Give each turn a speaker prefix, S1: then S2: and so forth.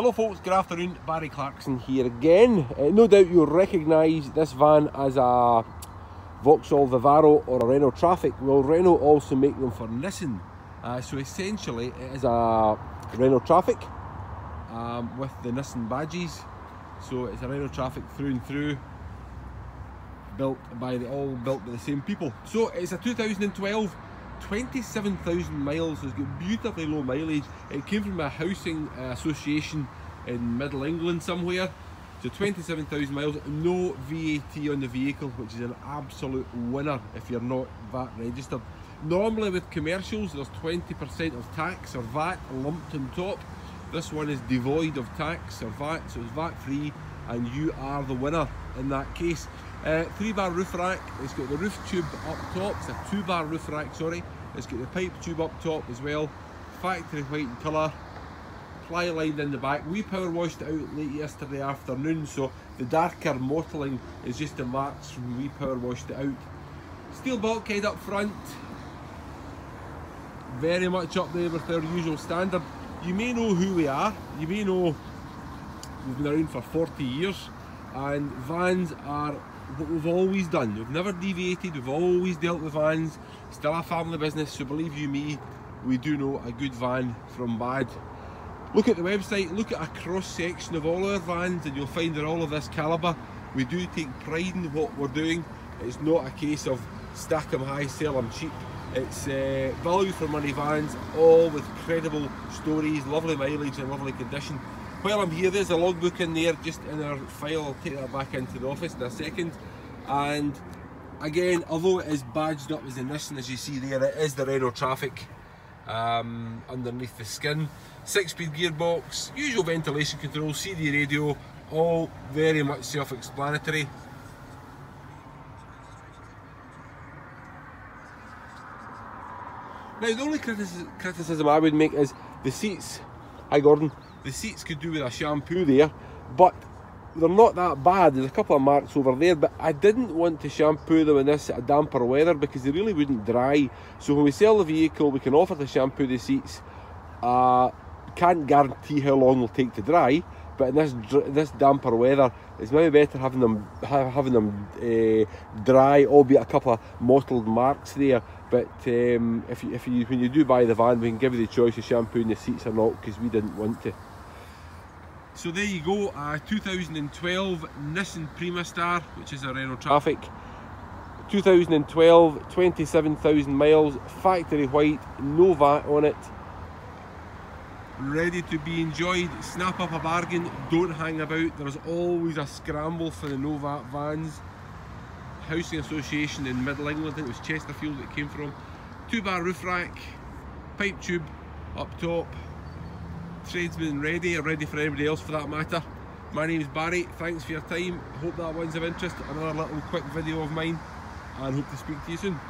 S1: Hello folks, good afternoon, Barry Clarkson here again. Uh, no doubt you'll recognise this van as a Vauxhall Vivaro or a Renault Trafic. Well, Renault also make them for Nissan. Uh, so essentially it is a Renault Trafic um, with the Nissan badges. So it's a Renault Trafic through and through, built by the all built by the same people. So it's a 2012 27,000 miles, it's got beautifully low mileage. It came from a housing association in middle England somewhere. So 27,000 miles, no VAT on the vehicle, which is an absolute winner if you're not VAT registered. Normally with commercials, there's 20% of tax or VAT lumped on top. This one is devoid of tax or VAT, so it's VAT free, and you are the winner in that case. Uh, three bar roof rack, it's got the roof tube up top, it's a two bar roof rack, sorry. It's got the pipe tube up top as well, factory white in colour, ply lined in the back. We power washed it out late yesterday afternoon, so the darker mottling is just the marks from we power washed it out. Steel bulkhead up front, very much up there with our usual standard. You may know who we are, you may know we've been around for 40 years and vans are what we've always done. We've never deviated, we've always dealt with vans, still a family business, so believe you me, we do know a good van from bad. Look at the website, look at a cross section of all our vans and you'll find they're all of this calibre. We do take pride in what we're doing. It's not a case of stack them high, sell them cheap. It's uh, value for money vans, all with credible stories, lovely mileage and lovely condition. While I'm here, there's a logbook in there, just in our file. I'll take that back into the office in a second. And again, although it is badged up as a Nissan, as you see there, it is the Renault Trafic um, underneath the skin. Six-speed gearbox, usual ventilation control, CD radio, all very much self-explanatory. Now, the only criticism I would make is the seats. Hi, Gordon. The seats could do with a shampoo there, but they're not that bad. There's a couple of marks over there, but I didn't want to shampoo them in this damper weather because they really wouldn't dry. So when we sell the vehicle, we can offer to shampoo the seats. Uh, can't guarantee how long they'll take to dry, but in this this damper weather, it's maybe better having them having them uh, dry, albeit a couple of mottled marks there. But um, if you, if you when you do buy the van, we can give you the choice of shampooing the seats or not because we didn't want to. So there you go, a 2012 Nissan Primastar, which is a Renault Trafic. 2012, 27,000 miles, factory white, no VAT on it. Ready to be enjoyed, snap up a bargain, don't hang about. There's always a scramble for the no VAT vans. Housing Association in Middle England, it was Chesterfield that came from. Two bar roof rack, pipe tube up top, tradesman ready, or ready for anybody else for that matter. My name is Barry, thanks for your time, hope that one's of interest, another little quick video of mine, and hope to speak to you soon.